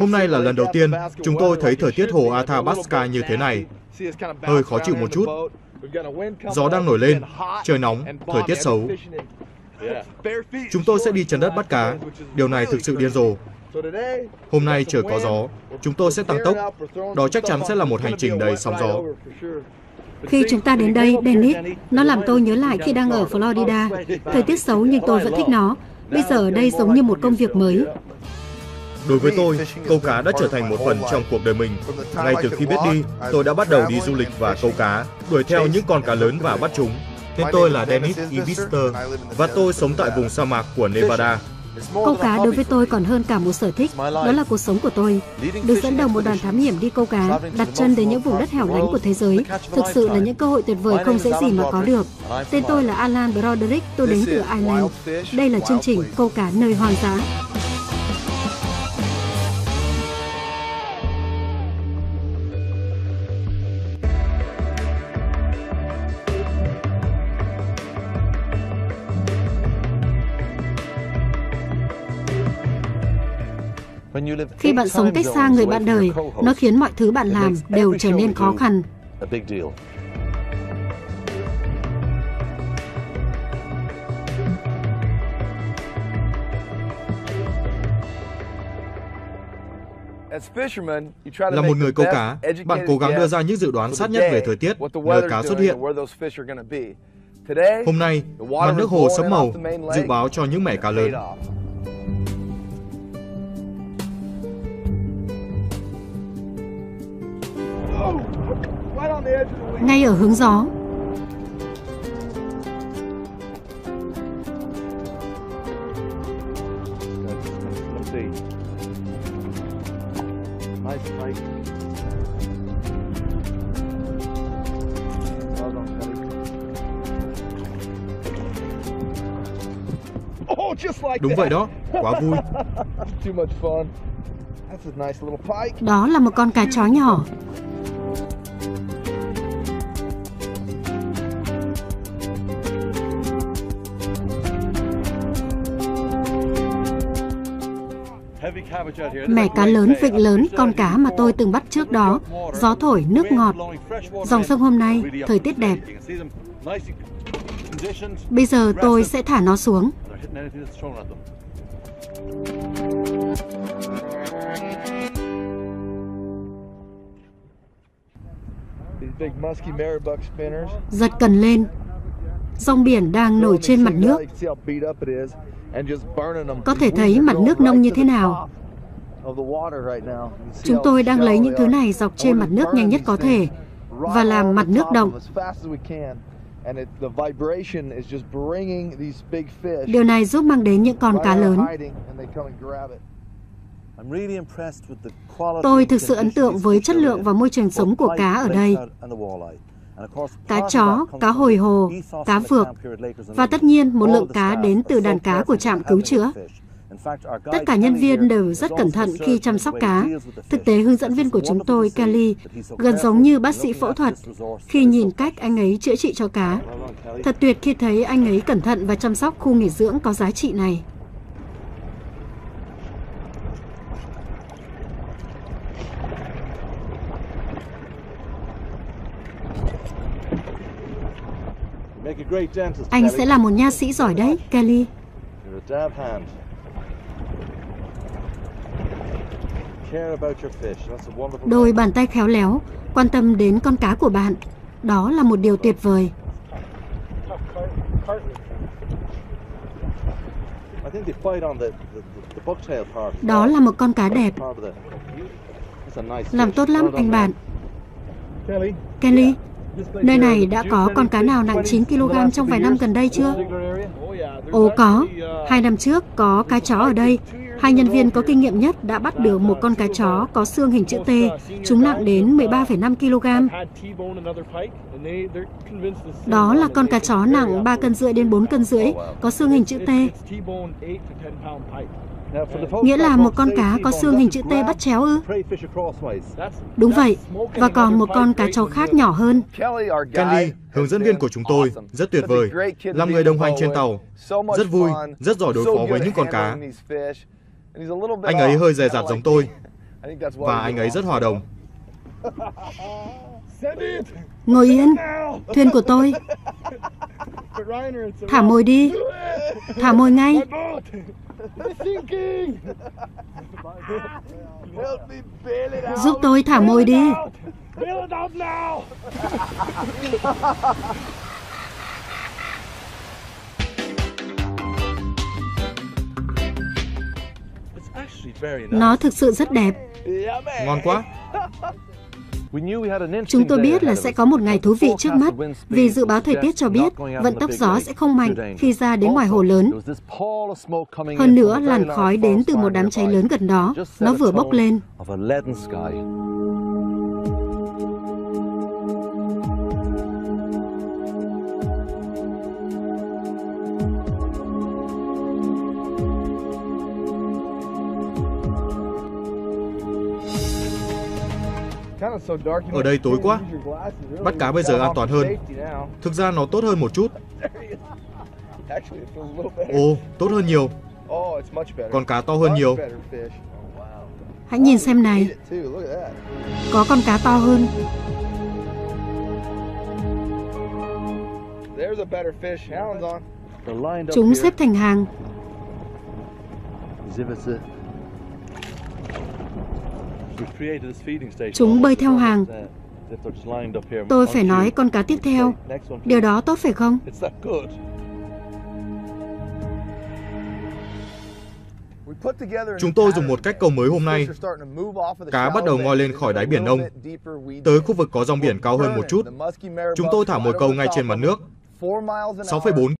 Hôm nay là lần đầu tiên chúng tôi thấy thời tiết hồ Athabasca như thế này. Hơi khó chịu một chút. Gió đang nổi lên, trời nóng, thời tiết xấu. Chúng tôi sẽ đi chân đất bắt cá. Điều này thực sự điên rồ. Hôm nay trời có gió, chúng tôi sẽ tăng tốc. Đó chắc chắn sẽ là một hành trình đầy sóng gió. Khi chúng ta đến đây, Dennis, nó làm tôi nhớ lại khi đang ở Florida. Thời tiết xấu nhưng tôi vẫn thích nó. Bây giờ ở đây giống như một công việc mới. Đối với tôi, câu cá đã trở thành một phần trong cuộc đời mình. Ngay từ khi biết đi, tôi đã bắt đầu đi du lịch và câu cá, đuổi theo những con cá lớn và bắt chúng. Tên tôi là Dennis Ibister và tôi sống tại vùng sa mạc của Nevada. Câu cá đối với tôi còn hơn cả một sở thích, đó là cuộc sống của tôi. Được dẫn đầu một đoàn thám hiểm đi câu cá, đặt chân đến những vùng đất hẻo lánh của thế giới, thực sự là những cơ hội tuyệt vời không dễ gì mà có được. Tên tôi là Alan Broderick, tôi đến từ Ireland. Đây là chương trình Câu cá nơi hoang dã. Khi bạn sống cách xa người bạn đời, nó khiến mọi thứ bạn làm đều trở nên khó khăn. Là một người câu cá, bạn cố gắng đưa ra những dự đoán sát nhất về thời tiết, nơi cá xuất hiện. Hôm nay, mặt nước hồ sẫm màu, dự báo cho những mẻ cá lớn. Ngay ở hướng gió, Đúng vậy đó, quá vui. đó là một con cá chó nhỏ. Mẻ cá lớn, vịnh lớn, con cá mà tôi từng bắt trước đó, gió thổi, nước ngọt. Dòng sông hôm nay, thời tiết đẹp. Bây giờ tôi sẽ thả nó xuống. Giật cần lên. Rong biển đang nổi trên mặt nước. Có thể thấy mặt nước nông như thế nào. Chúng tôi đang lấy những thứ này dọc trên mặt nước nhanh nhất có thể và làm mặt nước động. Điều này giúp mang đến những con cá lớn. Tôi thực sự ấn tượng với chất lượng và môi trường sống của cá ở đây. Cá chó, cá hồi hồ, cá vược và tất nhiên một lượng cá đến từ đàn cá của trạm cứu chữa. Tất cả nhân viên đều rất cẩn thận khi chăm sóc cá. Thực tế, hướng dẫn viên của chúng tôi, Kelly, gần giống như bác sĩ phẫu thuật khi nhìn cách anh ấy chữa trị cho cá. Thật tuyệt khi thấy anh ấy cẩn thận và chăm sóc khu nghỉ dưỡng có giá trị này. Anh sẽ là một nha sĩ giỏi đấy, Kelly. Đôi bàn tay khéo léo, quan tâm đến con cá của bạn. Đó là một điều tuyệt vời. Đó là một con cá đẹp. Làm tốt lắm anh bạn. Kelly, nơi này đã có con cá nào nặng 9 kg trong vài năm gần đây chưa? Ồ có, hai năm trước có cá chó ở đây. Hai nhân viên có kinh nghiệm nhất đã bắt được một con cá chó có xương hình chữ T. Chúng nặng đến 13,5 kg. Đó là con cá chó nặng 3 cân rưỡi đến 4 cân rưỡi, có xương hình chữ T. Nghĩa là một con cá có xương hình chữ T bắt chéo ư? Đúng vậy, và còn một con cá chó khác nhỏ hơn. Kelly, hướng dẫn viên của chúng tôi, rất tuyệt vời. Làm người đồng hành trên tàu, rất vui, rất giỏi đối phó với những con cá. Anh ấy hơi dè dặt giống tôi, và anh ấy rất hòa đồng. Ngồi yên, thuyền của tôi. Thả mồi đi, thả mồi ngay. Giúp tôi thả mồi đi. Nó thực sự rất đẹp. Ngon quá. Chúng tôi biết là sẽ có một ngày thú vị trước mắt vì dự báo thời tiết cho biết vận tốc gió sẽ không mạnh khi ra đến ngoài hồ lớn. Hơn nữa, làn khói đến từ một đám cháy lớn gần đó. Nó vừa bốc lên. Ở đây tối quá. Bắt cá bây giờ an toàn hơn. Thực ra nó tốt hơn một chút. Ồ, tốt hơn nhiều. Con cá to hơn nhiều. Hãy nhìn xem này. Có con cá to hơn. Chúng xếp thành hàng. Chúng bơi theo hàng. Tôi phải nói con cá tiếp theo. Điều đó tốt phải không? Chúng tôi dùng một cách câu mới hôm nay. Cá bắt đầu ngoi lên khỏi đáy biển Đông, tới khu vực có dòng biển cao hơn một chút. Chúng tôi thả mồi câu ngay trên mặt nước. 6,4